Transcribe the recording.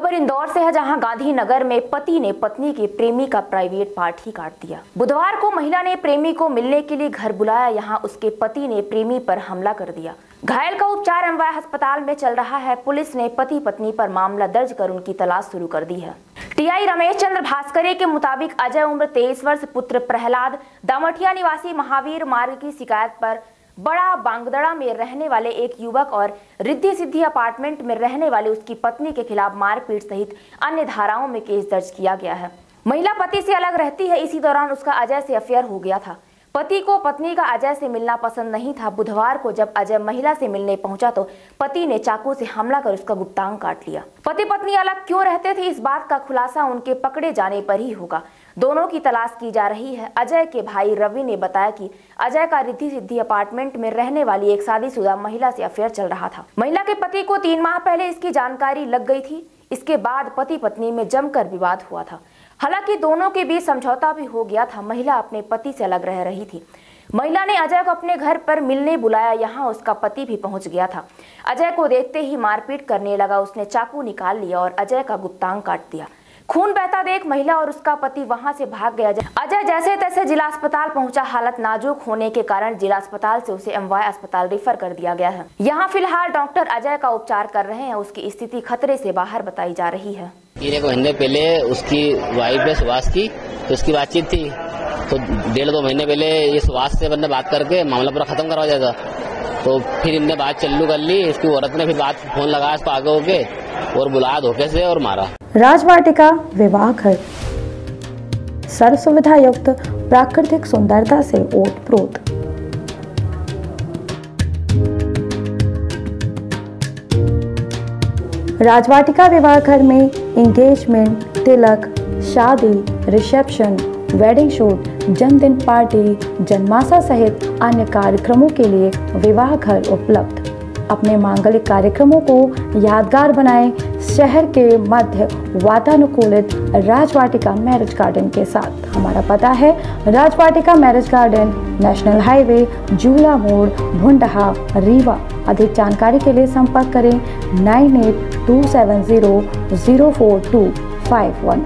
खबर इंदौर से है, जहाँ गांधीनगर में पति ने पत्नी के प्रेमी का प्राइवेट पार्ट ही काट दिया। बुधवार को महिला ने प्रेमी को मिलने के लिए घर बुलाया, यहाँ उसके पति ने प्रेमी पर हमला कर दिया। घायल का उपचार एमवाय अस्पताल में चल रहा है। पुलिस ने पति पत्नी पर मामला दर्ज कर उनकी तलाश शुरू कर दी है। टीआई रमेश चंद्र भास्करे के मुताबिक अजय उम्र तेईस वर्ष, पुत्र प्रहलाद दामठिया निवासी महावीर मार्ग की शिकायत पर बड़ा बांगदड़ा में रहने वाले एक युवक और रिद्धि सिद्धि अपार्टमेंट में रहने वाले उसकी पत्नी के खिलाफ मारपीट सहित अन्य धाराओं में केस दर्ज किया गया है। महिला पति से अलग रहती है, इसी दौरान उसका अजय से अफेयर हो गया था। पति को पत्नी का अजय से मिलना पसंद नहीं था। बुधवार को जब अजय महिला से मिलने पहुँचा तो पति ने चाकू से हमला कर उसका गुप्तांग काट लिया। पति पत्नी अलग क्यों रहते थे? इस बात का खुलासा उनके पकड़े जाने पर ही होगा। दोनों की तलाश की जा रही है। अजय के भाई रवि ने बताया कि अजय का रिद्धि सिद्धि अपार्टमेंट में रहने वाली एक शादीशुदा महिला से अफेयर चल रहा था। महिला के पति को तीन माह पहले इसकी जानकारी लग गई थी। इसके बाद पति पत्नी में जमकर विवाद हुआ था। हालाँकि दोनों के बीच समझौता भी हो गया था। महिला अपने पति से अलग रह रही थी। महिला ने अजय को अपने घर पर मिलने बुलाया। यहाँ उसका पति भी पहुँच गया था। अजय को देखते ही मारपीट करने लगा। उसने चाकू निकाल लिया और अजय का गुप्तांग काट दिया। खून बहता देख महिला और उसका पति वहाँ से भाग गया। अजय जैसे तैसे जिला अस्पताल पहुँचा। हालत नाजुक होने के कारण जिला अस्पताल से उसे एमवाय अस्पताल रेफर कर दिया गया है। यहाँ फ़िलहाल डॉक्टर अजय का उपचार कर रहे हैं। उसकी स्थिति खतरे से बाहर बताई जा रही है। तीन एक महीने पहले उसकी वाइफ ने सुभाष की तो उसकी बातचीत थी। तो डेढ़ दो महीने पहले ये सुभाष से बात करके मामला पूरा खत्म करवा था। तो फिर इनने बात चल्लू कर ली, इसकी औरत ने फिर बात फ़ोन लगाया उसको आगे होके और बुलाया धोखे से और मारा। राजवाटिका विवाह घर। सर्व सुविधा युक्त, प्राकृतिक सुंदरता से ओत प्रोत राजवाटिका विवाह घर में इंगेजमेंट तिलक, शादी रिसेप्शन वेडिंग शूट जन्मदिन पार्टी जन्माशा सहित अन्य कार्यक्रमों के लिए विवाह घर उपलब्ध। अपने मांगलिक कार्यक्रमों को यादगार बनाएँ शहर के मध्य वातानुकूलित राजवाटिका मैरिज गार्डन के साथ। हमारा पता है, Rajvatika marriage garden, national highway Jula मोड़, भुंडहा, रीवा। अधिक जानकारी के लिए संपर्क करें nine eight two seven zero zero four two five one.